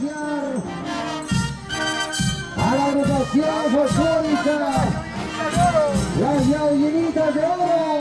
a la agrupación folclórica Las Yauyinitas de Oro.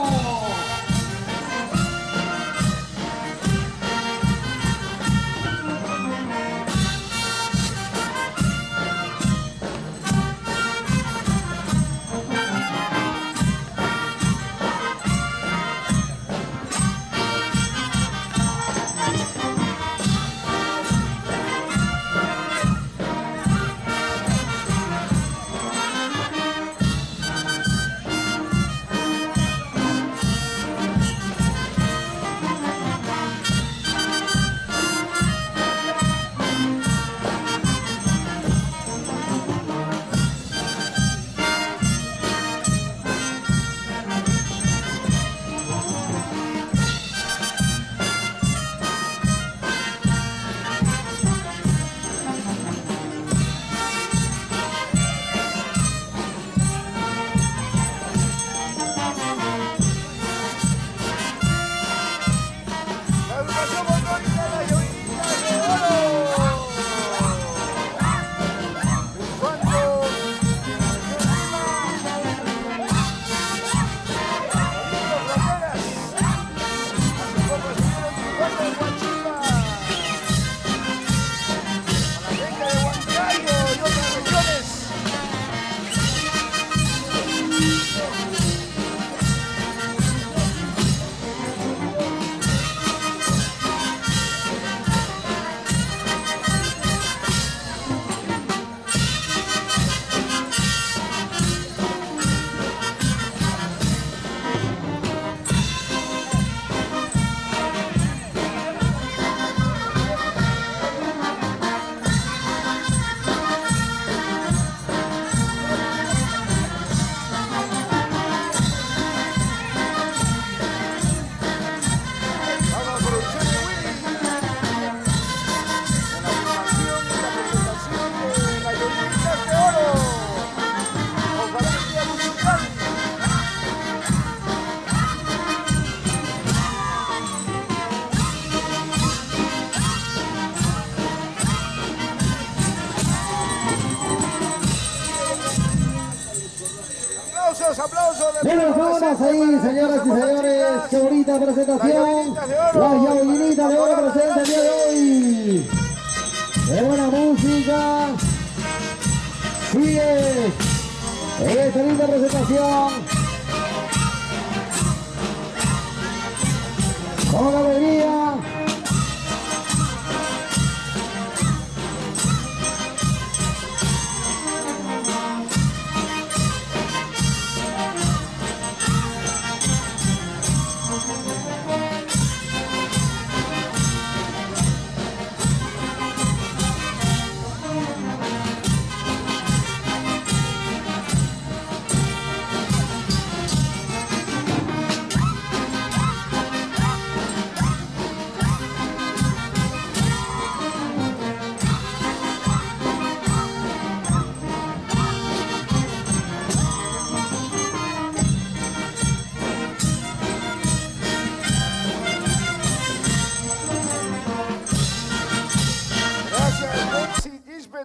Aplausos, aplausos. de ahí, señoras y señores. Qué bonita presentación. Las Yaulinitas de Oro. De Oro presente el día de hoy. Qué buena música. Sigue esta linda presentación. Con alegría.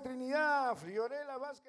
Trinidad, Friorela Vázquez.